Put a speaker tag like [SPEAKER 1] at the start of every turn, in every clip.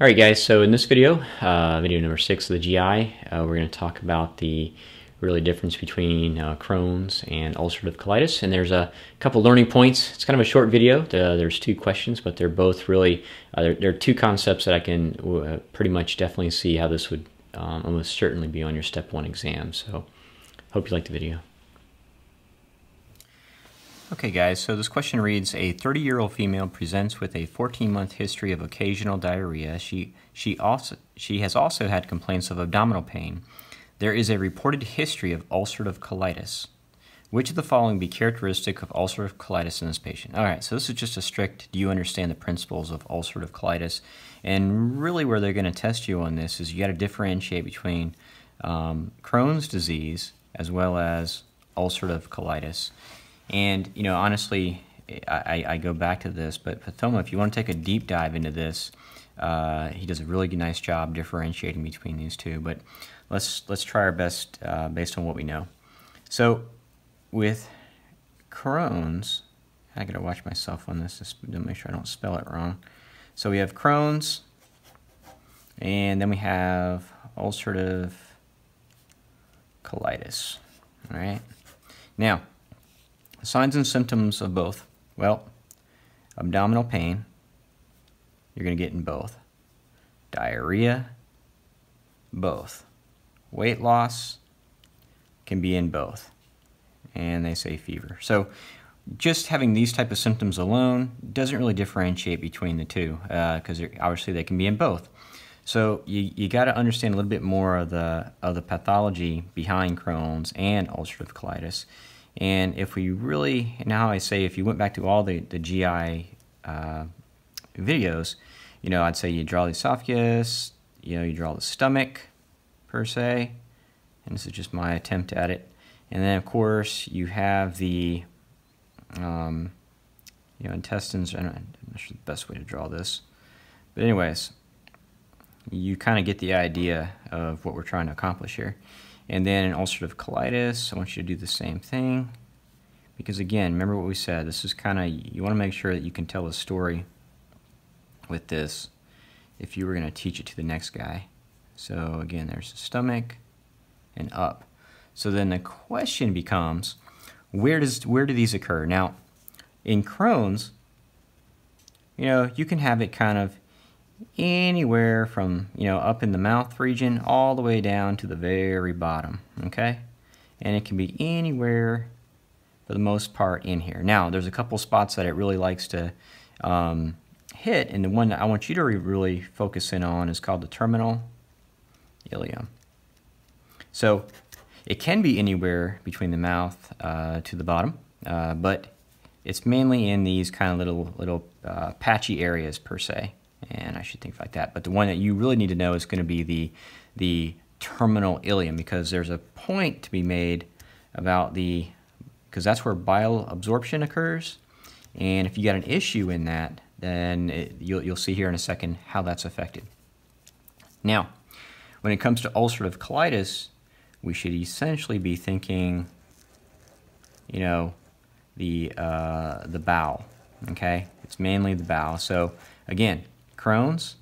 [SPEAKER 1] All right, guys, so in this video, uh, video number six of the GI, uh, we're going to talk about the really difference between uh, Crohn's and ulcerative colitis. And there's a couple learning points. It's kind of a short video. There's two questions, but they're both really, uh, they're, they're, two concepts that I can uh, pretty much definitely see how this would um, almost certainly be on your step one exam. So hope you like the video.
[SPEAKER 2] Okay guys, so this question reads, a 30-year-old female presents with a 14-month history of occasional diarrhea. She, she, also, she has also had complaints of abdominal pain. There is a reported history of ulcerative colitis. Which of the following be characteristic of ulcerative colitis in this patient? All right, so this is just a strict, do you understand the principles of ulcerative colitis? And really where they're going to test you on this is you got to differentiate between um, Crohn's disease as well as ulcerative colitis. And, you know, honestly, I, I go back to this, but Pathoma, if you want to take a deep dive into this, uh, he does a really nice job differentiating between these two. But let's, let's try our best uh, based on what we know. So with Crohn's, I gotta watch myself on this to make sure I don't spell it wrong. So we have Crohn's, and then we have ulcerative colitis. All right. Now, Signs and symptoms of both. Well, abdominal pain, you're going to get in both. Diarrhea, both. Weight loss can be in both. And they say fever. So just having these type of symptoms alone doesn't really differentiate between the two because uh, obviously they can be in both. So you, you got to understand a little bit more of the, of the pathology behind Crohn's and ulcerative colitis. And if we really, now I say if you went back to all the, the GI uh, videos, you know, I'd say you draw the esophagus, you know, you draw the stomach per se, and this is just my attempt at it. And then of course you have the, um, you know, intestines, I'm not sure the best way to draw this. But anyways, you kind of get the idea of what we're trying to accomplish here. And then in ulcerative colitis, I want you to do the same thing. Because again, remember what we said, this is kind of, you want to make sure that you can tell a story with this if you were going to teach it to the next guy. So again, there's the stomach and up. So then the question becomes, where does where do these occur? Now, in Crohn's, you know, you can have it kind of anywhere from, you know, up in the mouth region all the way down to the very bottom, okay? And it can be anywhere for the most part in here. Now, there's a couple spots that it really likes to um, hit, and the one that I want you to really focus in on is called the terminal ileum. So it can be anywhere between the mouth uh, to the bottom, uh, but it's mainly in these kind of little little uh, patchy areas per se and I should think like that. But the one that you really need to know is going to be the, the terminal ileum because there's a point to be made about the, because that's where bile absorption occurs. And if you got an issue in that, then it, you'll, you'll see here in a second how that's affected. Now, when it comes to ulcerative colitis, we should essentially be thinking, you know, the, uh, the bowel, okay? It's mainly the bowel. So again, Crohn's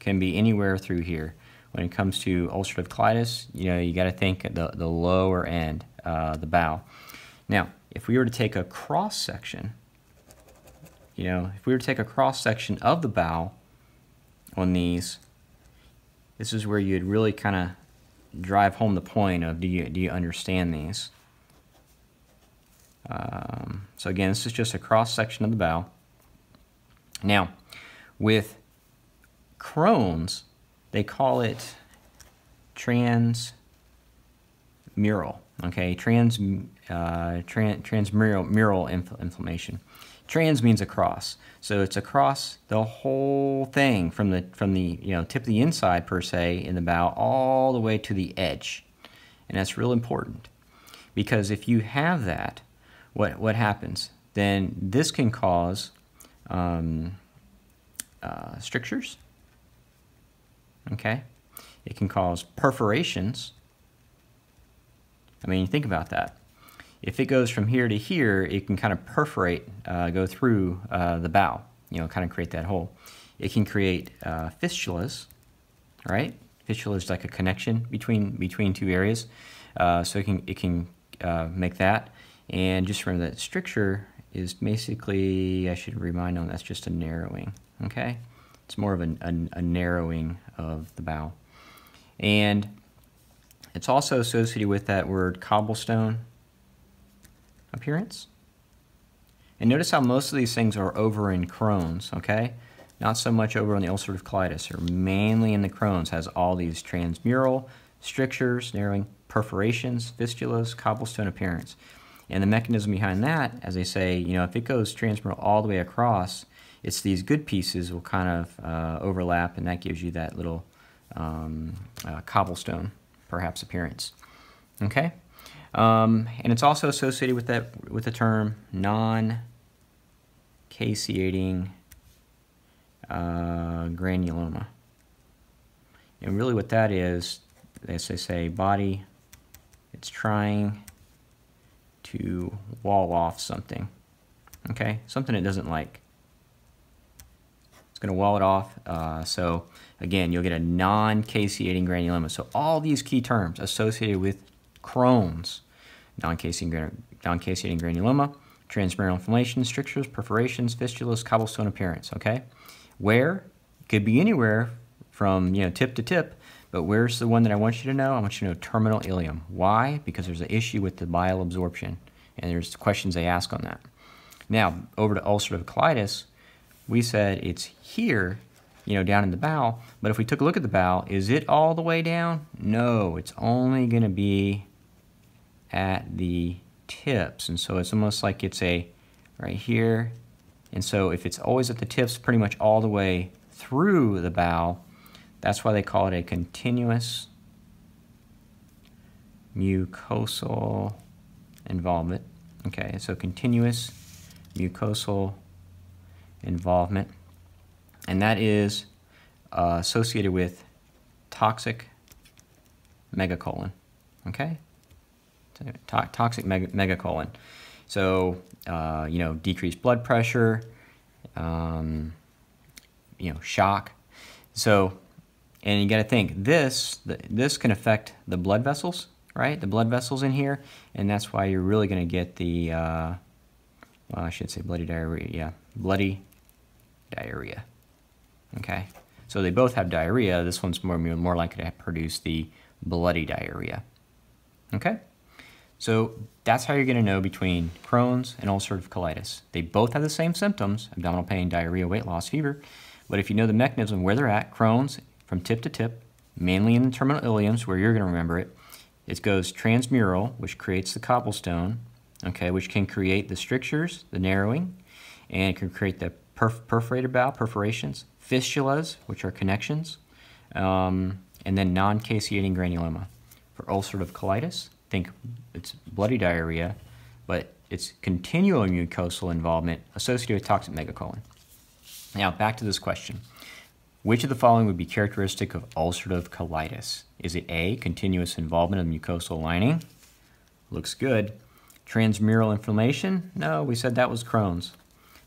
[SPEAKER 2] can be anywhere through here. When it comes to ulcerative colitis, you know, you got to think the, the lower end, uh, the bowel. Now, if we were to take a cross section, you know, if we were to take a cross section of the bowel on these, this is where you'd really kind of drive home the point of do you, do you understand these? Um, so again, this is just a cross section of the bowel. Now, with Crohn's, they call it transmural. Okay, trans uh, tran, transmural mural inf inflammation. Trans means across, so it's across the whole thing from the from the you know tip of the inside per se in the bowel all the way to the edge, and that's real important because if you have that, what what happens? Then this can cause um, uh, strictures okay? It can cause perforations. I mean, think about that. If it goes from here to here, it can kind of perforate, uh, go through uh, the bowel, you know, kind of create that hole. it can create uh, fistulas, right? Fistula is like a connection between between two areas, uh, so it can it can uh, make that. And just remember that stricture is basically I should remind them that's just a narrowing. Okay, it's more of a, narrowing of the bowel, and it's also associated with that word cobblestone appearance. And notice how most of these things are over in Crohn's, okay? Not so much over on the ulcerative colitis, or mainly in the Crohn's, has all these transmural strictures, narrowing, perforations, fistulas, cobblestone appearance. And the mechanism behind that, as they say, you know, if it goes transmural all the way across, it's these good pieces will kind of uh, overlap, and that gives you that little um, uh, cobblestone, perhaps, appearance. Okay? Um, and it's also associated with that with the term non-caseating uh, granuloma. And really what that is, as they say, body, it's trying to wall off something, okay? Something it doesn't like. It's going to wall it off. Uh, so again, you'll get a non-caseating granuloma. So all these key terms associated with Crohn's, non-caseating, non-caseating granuloma, transmural inflammation, strictures, perforations, fistulas, cobblestone appearance, okay? Where? Could be anywhere from, you know, tip to tip, but where's the one that I want you to know? I want you to know terminal ileum. Why? Because there's an issue with the bile absorption, and there's questions they ask on that. Now, over to ulcerative colitis, we said it's here, you know, down in the bowel, but if we took a look at the bowel, is it all the way down? No, it's only going to be at the tips. And so it's almost like it's a right here. And so if it's always at the tips pretty much all the way through the bowel, that's why they call it a continuous mucosal involvement. Okay, so continuous mucosal involvement. And that is uh, associated with toxic megacolon. Okay? to toxic meg megacolon. So, uh, you know, decreased blood pressure, um, you know, shock. So, and you got to think this this can affect the blood vessels, right? The blood vessels in here, and that's why you're really going to get the, uh, well, I should say bloody diarrhea. Yeah, bloody diarrhea. Okay, so they both have diarrhea. This one's more more likely to produce the bloody diarrhea. Okay. So that's how you're going to know between Crohn's and ulcerative colitis. They both have the same symptoms, abdominal pain, diarrhea, weight loss, fever. But if you know the mechanism where they're at, Crohn's from tip to tip, mainly in the terminal ileums where you're going to remember it, it goes transmural, which creates the cobblestone, okay, which can create the strictures, the narrowing, and it can create the perf perforated bowel, perforations, fistulas, which are connections, um, and then non-caseating granuloma. For ulcerative colitis, think it's bloody diarrhea, but it's continual mucosal involvement associated with toxic megacolon. Now, back to this question. Which of the following would be characteristic of ulcerative colitis? Is it A, continuous involvement of mucosal lining? Looks good. Transmural inflammation? No, we said that was Crohn's.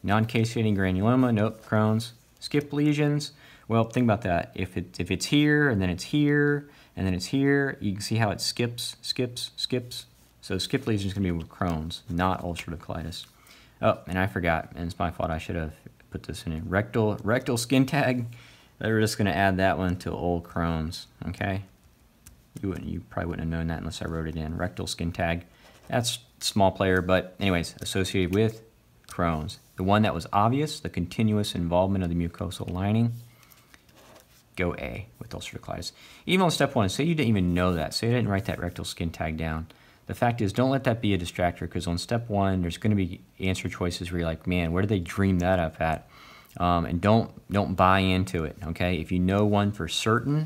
[SPEAKER 2] Non-caseating granuloma? Nope, Crohn's. Skip lesions? Well, think about that. If, it, if it's here, and then it's here, and then it's here, you can see how it skips, skips, skips. So skip lesion is going to be with Crohn's, not ulcerative colitis. Oh, and I forgot, and it's my fault. I should have put this in. Rectal, rectal skin tag. We're just going to add that one to old Crohn's, okay? You wouldn't, you probably wouldn't have known that unless I wrote it in. Rectal skin tag. That's small player, but anyways, associated with Crohn's. The one that was obvious, the continuous involvement of the mucosal lining go A with ulcerative colitis. Even on step one, say you didn't even know that, say you didn't write that rectal skin tag down. The fact is, don't let that be a distractor because on step one, there's going to be answer choices where you're like, man, where did they dream that up at? Um, and don't don't buy into it. Okay, if you know one for certain,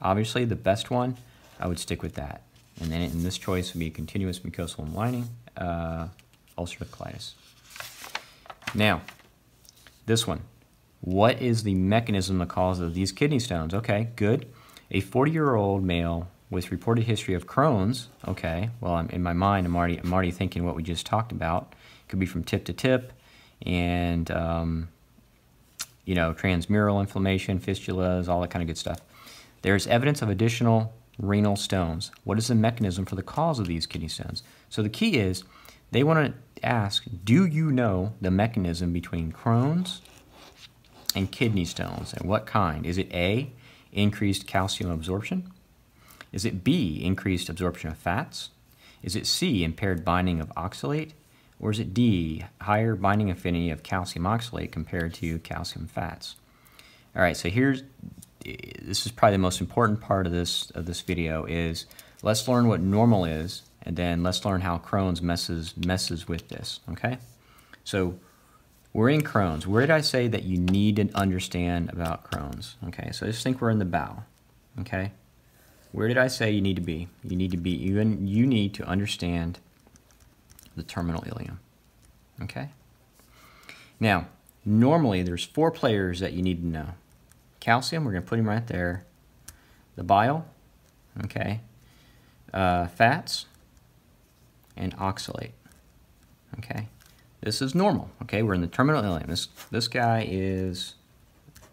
[SPEAKER 2] obviously the best one, I would stick with that. And then in this choice would be continuous mucosal lining, uh, ulcerative colitis. Now, this one, what is the mechanism the cause of these kidney stones? Okay, good. A 40-year-old male with reported history of Crohn's. Okay, well, I'm, in my mind, I'm already, I'm already thinking what we just talked about. It could be from tip to tip, and um, you know, transmural inflammation, fistulas, all that kind of good stuff. There's evidence of additional renal stones. What is the mechanism for the cause of these kidney stones? So the key is they want to ask, do you know the mechanism between Crohn's and kidney stones and what kind? Is it A, increased calcium absorption? Is it B, increased absorption of fats? Is it C, impaired binding of oxalate? Or is it D, higher binding affinity of calcium oxalate compared to calcium fats? All right, so here's, this is probably the most important part of this, of this video is let's learn what normal is and then let's learn how Crohn's messes, messes with this, okay? So we're in Crohn's. Where did I say that you need to understand about Crohn's? Okay, so just think we're in the bowel, okay? Where did I say you need to be? You need to be, you, you need to understand the terminal ileum, okay? Now, normally there's four players that you need to know. Calcium, we're gonna put him right there. The bile, okay? Uh, fats, and oxalate, okay? This is normal, okay? We're in the terminal ileum. This, this guy is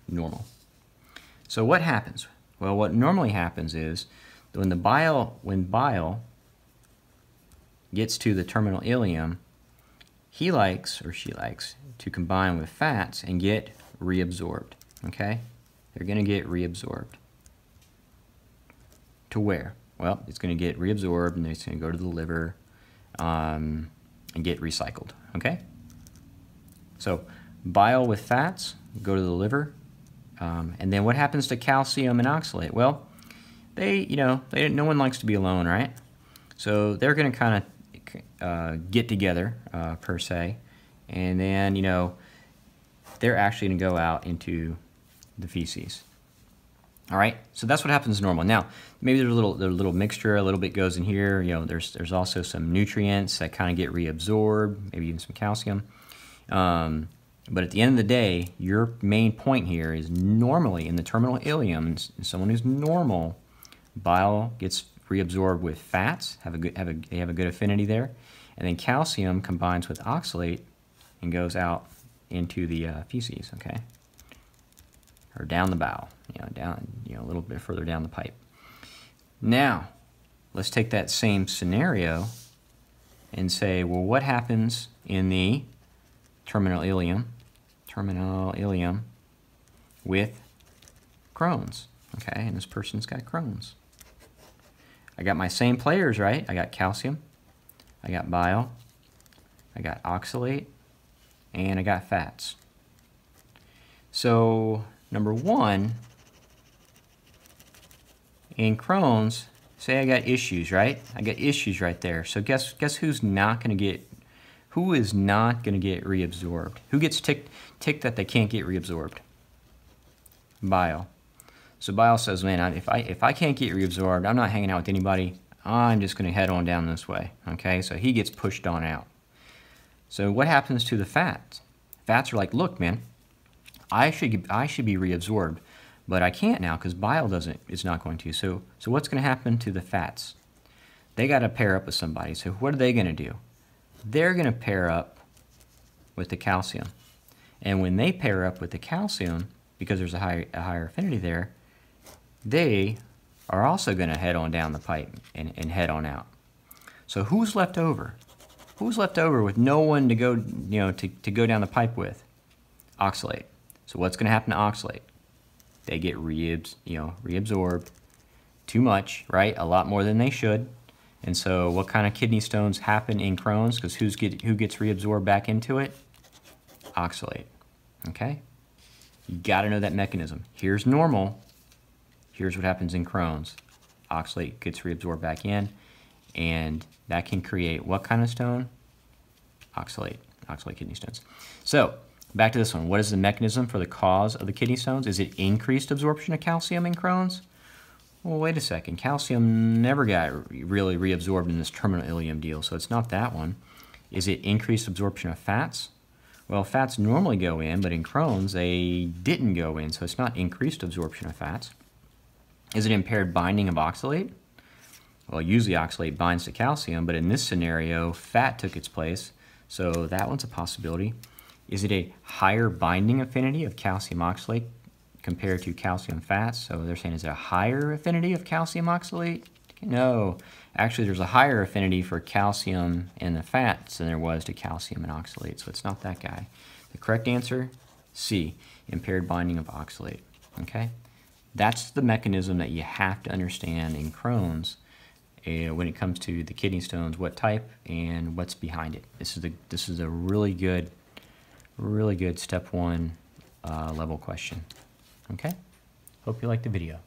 [SPEAKER 2] normal. So what happens? Well, what normally happens is when the bile, when bile gets to the terminal ileum, he likes, or she likes, to combine with fats and get reabsorbed, okay? They're gonna get reabsorbed. To where? Well, it's gonna get reabsorbed and it's gonna go to the liver um, and get recycled, okay? So bile with fats go to the liver, um, and then what happens to calcium and oxalate? Well, they, you know, they, no one likes to be alone, right? So they're going to kind of uh, get together, uh, per se, and then, you know, they're actually going to go out into the feces. All right, so that's what happens normal. Now, maybe there's a little, there's a little mixture, a little bit goes in here. You know, there's there's also some nutrients that kind of get reabsorbed, maybe even some calcium. Um, but at the end of the day, your main point here is normally in the terminal ileum, someone who's normal, bile gets reabsorbed with fats, have a good, have a, they have a good affinity there, and then calcium combines with oxalate and goes out into the uh, feces, okay? Or down the bowel, you know, down, you know, a little bit further down the pipe. Now, let's take that same scenario and say, well, what happens in the terminal ileum terminal ileum with Crohn's. Okay, and this person's got Crohn's. I got my same players, right? I got calcium, I got bile, I got oxalate, and I got fats. So, number one, in Crohn's, say I got issues, right? I got issues right there. So guess guess who's not going to get who is not going to get reabsorbed? Who gets ticked, ticked that they can't get reabsorbed? Bile. So bile says, man, if I, if I can't get reabsorbed, I'm not hanging out with anybody. I'm just going to head on down this way. Okay, so he gets pushed on out. So what happens to the fats? Fats are like, look, man, I should, I should be reabsorbed, but I can't now because bile doesn't, it's not going to. So, so what's going to happen to the fats? They got to pair up with somebody. So what are they going to do? they're going to pair up with the calcium. And when they pair up with the calcium, because there's a higher, a higher affinity there, they are also going to head on down the pipe and, and head on out. So who's left over? Who's left over with no one to go, you know, to, to go down the pipe with? Oxalate. So what's going to happen to oxalate? They get reabs, you know, reabsorbed too much, right? A lot more than they should. And so what kind of kidney stones happen in Crohn's? Because who's get, who gets reabsorbed back into it? Oxalate, okay? You gotta know that mechanism. Here's normal, here's what happens in Crohn's. Oxalate gets reabsorbed back in, and that can create what kind of stone? Oxalate, oxalate kidney stones. So, back to this one. What is the mechanism for the cause of the kidney stones? Is it increased absorption of calcium in Crohn's? well, wait a second, calcium never got really reabsorbed in this terminal ileum deal, so it's not that one. Is it increased absorption of fats? Well, fats normally go in, but in Crohn's they didn't go in, so it's not increased absorption of fats. Is it impaired binding of oxalate? Well, usually oxalate binds to calcium, but in this scenario, fat took its place, so that one's a possibility. Is it a higher binding affinity of calcium oxalate compared to calcium fats? So they're saying is it a higher affinity of calcium oxalate? No, actually there's a higher affinity for calcium in the fats than there was to calcium and oxalate, so it's not that guy. The correct answer, C, impaired binding of oxalate, okay? That's the mechanism that you have to understand in Crohn's uh, when it comes to the kidney stones, what type and what's behind it. This is, the, this is a really good, really good step one uh, level question, okay? Hope you liked the video.